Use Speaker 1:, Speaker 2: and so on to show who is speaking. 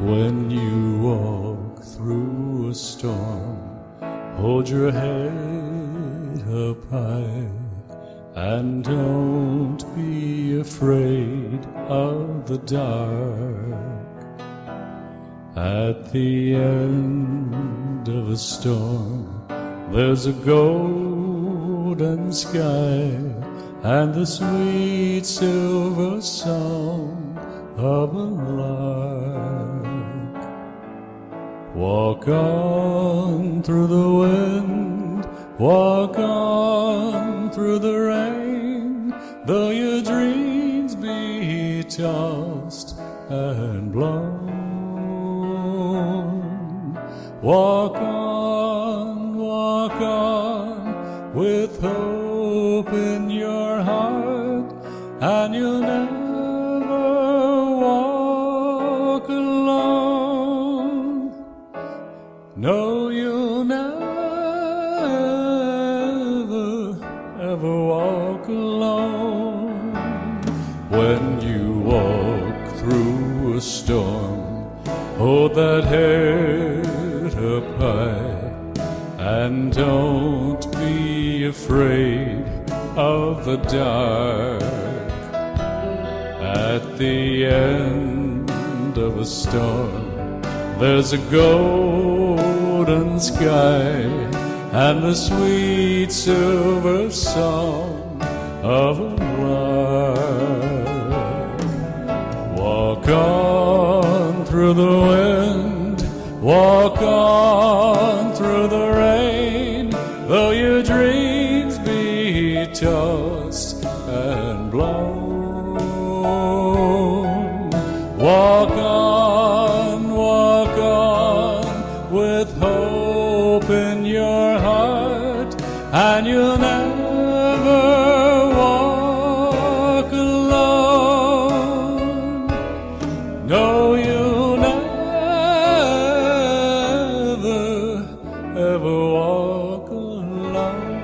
Speaker 1: When you walk through a storm, hold your head up high and don't be afraid of the dark. At the end of a storm, there's a golden sky and the sweet silver song of a lark. Walk on through the wind, walk on through the rain, though your dreams be tossed and blown. Walk on, walk on with hope in your heart, and you'll never No, you'll never, ever walk alone. When you walk through a storm, hold that head up high, and don't be afraid of the dark. At the end of a storm, there's a golden sky and the sweet silver song of a lark. Walk on through the wind, walk on through the rain, though your dreams be tossed and blown. in your heart, and you'll never walk alone. No, you'll never, ever walk alone.